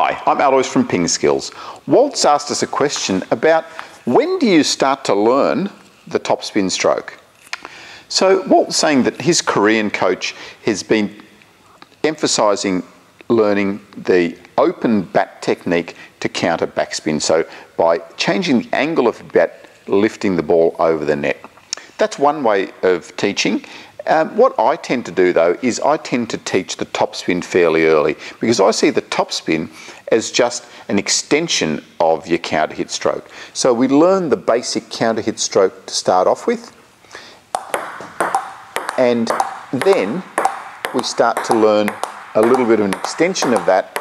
Hi, I'm Alois from PingSkills. Walt's asked us a question about when do you start to learn the topspin stroke? So Walt's saying that his Korean coach has been emphasising learning the open bat technique to counter backspin. So by changing the angle of the bat, lifting the ball over the net. That's one way of teaching. Um, what I tend to do though is I tend to teach the topspin fairly early because I see the topspin as just an extension of your counter hit stroke. So we learn the basic counter hit stroke to start off with and then we start to learn a little bit of an extension of that,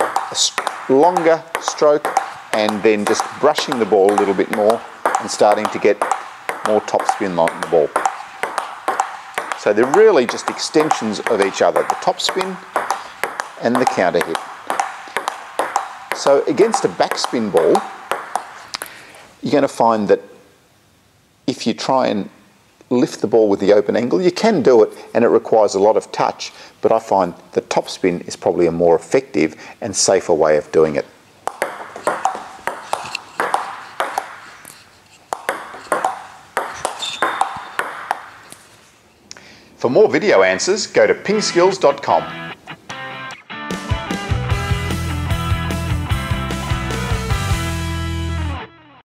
a longer stroke and then just brushing the ball a little bit more and starting to get more topspin on the ball. So they're really just extensions of each other, the topspin and the counter hit. So against a backspin ball, you're going to find that if you try and lift the ball with the open angle, you can do it and it requires a lot of touch, but I find the topspin is probably a more effective and safer way of doing it. For more video answers, go to pingskills.com.